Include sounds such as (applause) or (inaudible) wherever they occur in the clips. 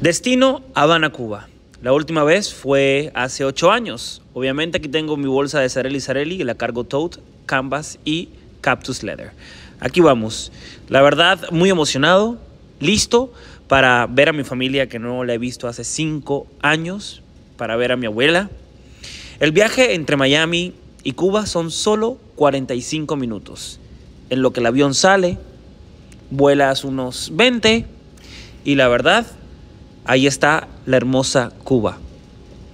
Destino Habana, Cuba. La última vez fue hace ocho años. Obviamente aquí tengo mi bolsa de Sarelli Sarelli, la cargo Tote, Canvas y Cactus Leather. Aquí vamos. La verdad, muy emocionado, listo para ver a mi familia que no la he visto hace cinco años, para ver a mi abuela. El viaje entre Miami y Cuba son solo 45 minutos. En lo que el avión sale, vuelas unos 20 y la verdad, ahí está la hermosa Cuba.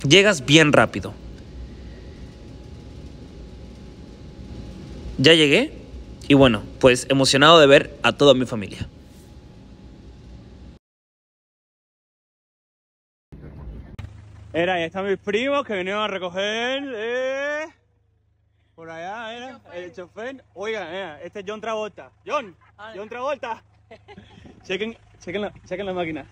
Llegas bien rápido. Ya llegué y bueno, pues emocionado de ver a toda mi familia. Era, ahí están mis primos que vinieron a recoger. eh, por allá, era, el chofer. Oigan, mira, este es John Travolta. John, John Travolta. (laughs) chequen, chequen, la, chequen la máquina.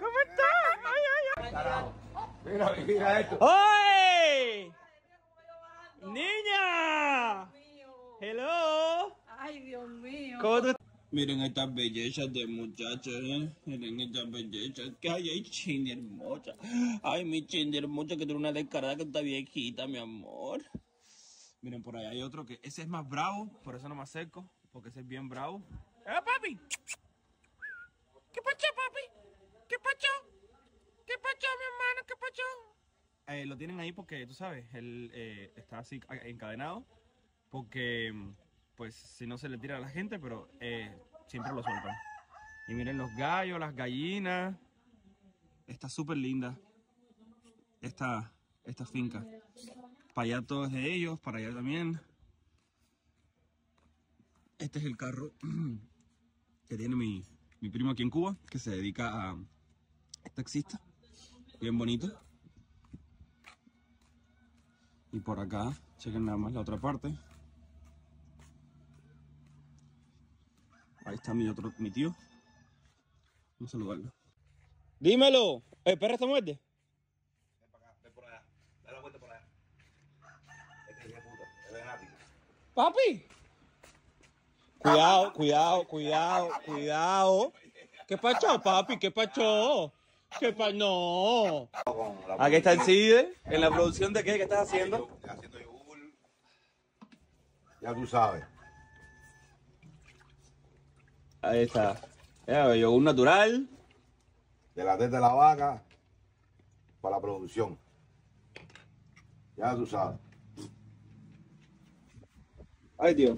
¿Cómo estás? Ay, ay, ay. Mira, mira esto. ¡Oye! ¡Niña! ¡Hello! Ay, Dios mío. ¿Cómo tú Miren estas bellezas de muchachas, ¿eh? Miren estas bellezas. Que hay ahí, chin hermosa. Ay, mi chin hermosa, que tiene una descarada que está viejita, mi amor. Miren, por ahí hay otro que ese es más bravo, por eso no me acerco, porque ese es bien bravo. ¡Eh, papi! ¿Qué pacho, papi? ¿Qué pacho? ¿Qué pacho, mi hermano? ¿Qué pacho? Eh, lo tienen ahí porque, tú sabes, él eh, está así encadenado, porque, pues, si no se le tira a la gente, pero eh, siempre lo sueltan. Y miren los gallos, las gallinas. Está súper linda esta, esta finca. Para allá todos de ellos, para allá también. Este es el carro (clears throat) que tiene mi, mi primo aquí en Cuba, que se dedica a taxista. Bien bonito. Y por acá, chequen nada más la otra parte. Ahí está mi otro, mi tío. Vamos a saludarlo. Dímelo. ¿El perro está muerte? Papi. Cuidado, cuidado, cuidado, cuidado. ¿Qué pacho, papi? ¿Qué pacho? ¿Qué pa... No. Aquí está el CIDE. ¿En la producción de qué? ¿Qué estás haciendo? haciendo yogur. Ya tú sabes. Ahí está. Ya, yogur natural. De la teta de la vaca para la producción. Ya tú sabes. Ay, tío.